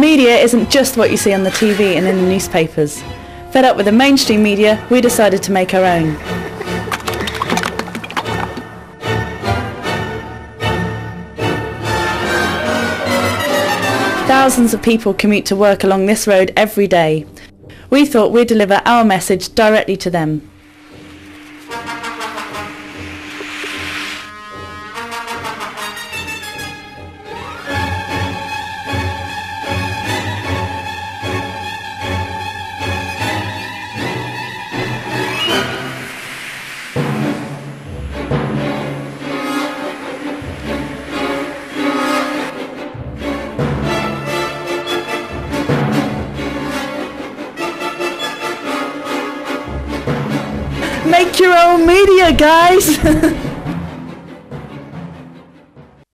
Media isn't just what you see on the TV and in the newspapers. Fed up with the mainstream media, we decided to make our own. Thousands of people commute to work along this road every day. We thought we'd deliver our message directly to them. Make your own media, guys!